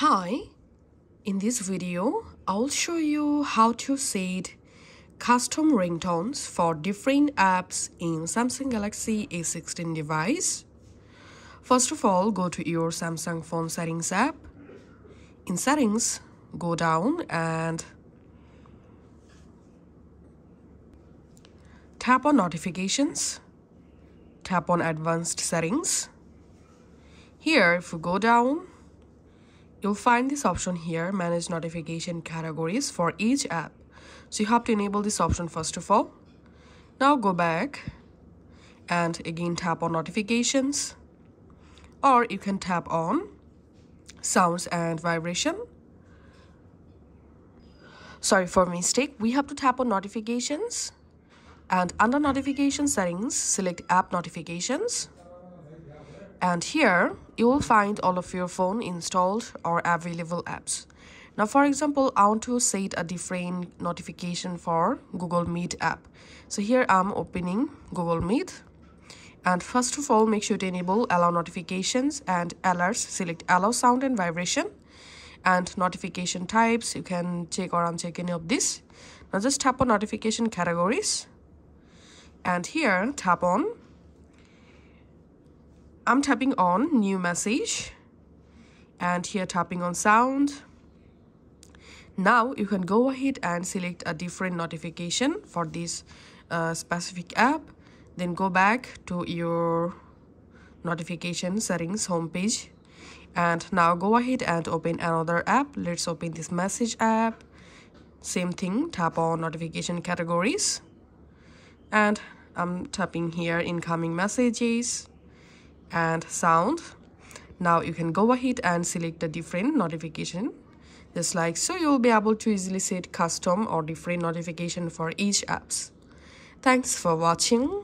Hi, in this video, I'll show you how to set custom ringtones for different apps in Samsung Galaxy A16 device. First of all, go to your Samsung phone settings app. In settings, go down and tap on notifications, tap on advanced settings. Here, if you go down, You'll find this option here, manage notification categories for each app. So you have to enable this option first of all. Now go back and again tap on notifications or you can tap on sounds and vibration. Sorry for mistake, we have to tap on notifications and under notification settings, select app notifications and here you will find all of your phone installed or available apps. Now for example i want to set a different notification for google meet app. So here i'm opening google meet. And first of all make sure to enable allow notifications and alerts. Select allow sound and vibration and notification types. You can check or uncheck any of this. Now just tap on notification categories. And here tap on I'm tapping on new message and here tapping on sound. Now you can go ahead and select a different notification for this uh, specific app. Then go back to your notification settings homepage and now go ahead and open another app. Let's open this message app. Same thing, tap on notification categories and I'm tapping here incoming messages and sound. Now you can go ahead and select the different notification. Just like so you'll be able to easily set custom or different notification for each apps. Thanks for watching